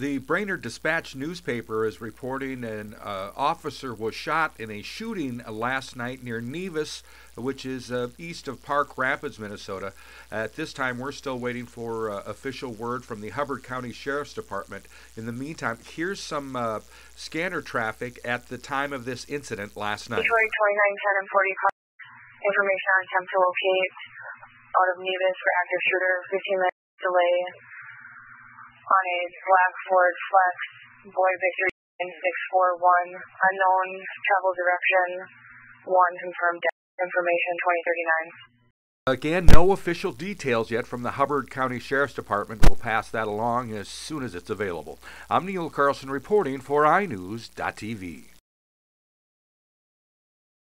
The Brainerd Dispatch newspaper is reporting an uh, officer was shot in a shooting last night near Nevis, which is uh, east of Park Rapids, Minnesota. At this time, we're still waiting for uh, official word from the Hubbard County Sheriff's Department. In the meantime, here's some uh, scanner traffic at the time of this incident last night. Detroit 2910 and 45. Information on attempt to locate out of Nevis for active shooter. 15 minutes delay on a black Ford Flex Boy Victory 641. Unknown travel direction. One confirmed death. Information 2039. Again, no official details yet from the Hubbard County Sheriff's Department. We'll pass that along as soon as it's available. I'm Neil Carlson reporting for iNewZ.TV.